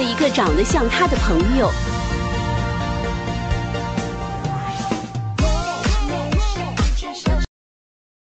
一个长得像他的朋友。